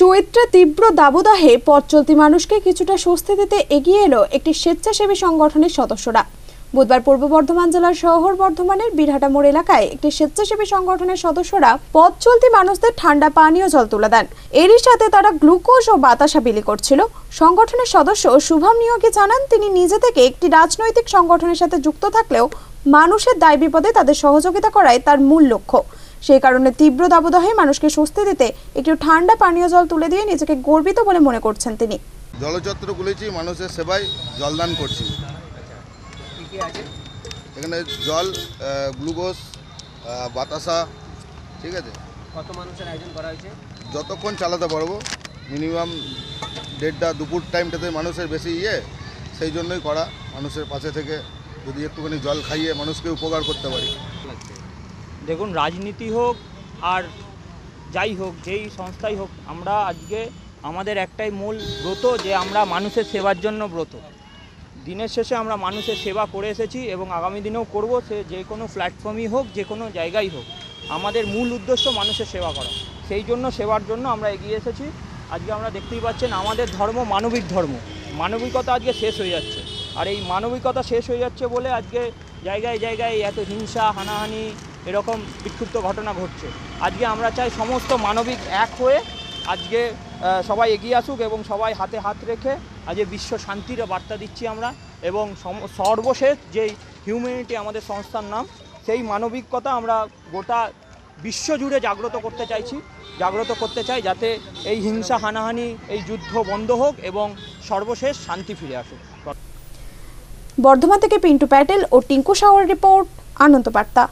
চৈত্রে তীব্র দাবদাহে পথ চলতি মানুষকে কিছুটা স্বস্তি দিতে এগিয়ে এলো একটি স্বেচ্ছাসেবী সংগঠনের সদস্যরা। বুধবার পূর্ব বর্ধমান জেলার শহর বর্ধমানের বীরহাটা মোড় এলাকায় একটি স্বেচ্ছাসেবী সংগঠনের সদস্যরা পথ চলতি মানুষদের ঠান্ডা পানীয় জল তুলে দেন। এরই সাথে তারা গ্লুকোজ ও বাতাসা বিলি করছিল। সংগঠনের সদস্য শুভম নিয়োগী জানান, তিনি নিজে থেকে একটি রাজনৈতিক সংগঠনের সাথে যুক্ত থাকলেও মানুষের দায় বিপদে তাদের সহযোগিতা করাই তার মূল লক্ষ্য। সেই কারণে তীব্র দাবদাহে মানুষকে স্বস্তি দিতে একটু ঠান্ডা পানীয় জল তুলে দিয়ে নিজেকে গর্বিত বলে মনে করছেন তিনি। জলচত্র খুলেছি মানুষের সেবায় জলদান করছি। এখানে জল গ্লুকোজ বাতাসা ঠিক আছে? কত মানুষের আয়োজন করা হয়েছে? যতক্ষণ চালাতে পারব মিনিমাম দেড়টা দুপুর টাইমটাতে মানুষের বেশি ইয়ে সেই জন্যই করা। মানুষের পাশে থেকে যদি একটুখানি জল খাইয়ে মানুষকে উপকার করতে পারি। দেখুন, রাজনীতি হোক আর যাই হোক, যেই সংস্থাই হোক, আমরা আজকে আমাদের একটাই মূল ব্রত যে আমরা মানুষের সেবার জন্য ব্রত। দিনের শেষে আমরা মানুষের সেবা করে এসেছি এবং আগামী দিনেও করব, সে যে কোনো প্ল্যাটফর্মই হোক, যে কোনো জায়গায় হোক। আমাদের মূল উদ্দেশ্য মানুষের সেবা করা। সেই জন্য, সেবার জন্য আমরা এগিয়ে এসেছি। আজকে আমরা দেখতেই পাচ্ছেন, আমাদের ধর্ম মানবিক ধর্ম। মানবিকতা আজকে শেষ হয়ে যাচ্ছে। আর এই মানবিকতা শেষ হয়ে যাচ্ছে বলে আজকে জায়গায় জায়গায় এত হিংসা, হানাহানি এরকম বিক্ষিপ্ত ঘটনা ঘটছে। আজকে আমরা চাই সমস্ত মানবিক এক হয়ে আজকে সবাই এগিয়ে আসুক এবং সবাই হাতে হাত রেখে আজকে বিশ্ব শান্তির বার্তা দিচ্ছি আমরা এবং সর্বশেষ যেই হিউম্যানিটি আমাদের সংস্থার নাম, সেই মানবিকতা আমরা গোটা বিশ্ব জুড়ে জাগ্রত করতে চাইছি, জাগ্রত করতে চাই যাতে এই হিংসা, হানাহানি, এই যুদ্ধ বন্ধ হোক এবং সর্বশেষ শান্তি ফিরে আসুক। বর্ধমান থেকে পিন্টু প্যাটেল ও টিঙ্কু সাওয়ার রিপোর্ট, আনন্দ বার্তা।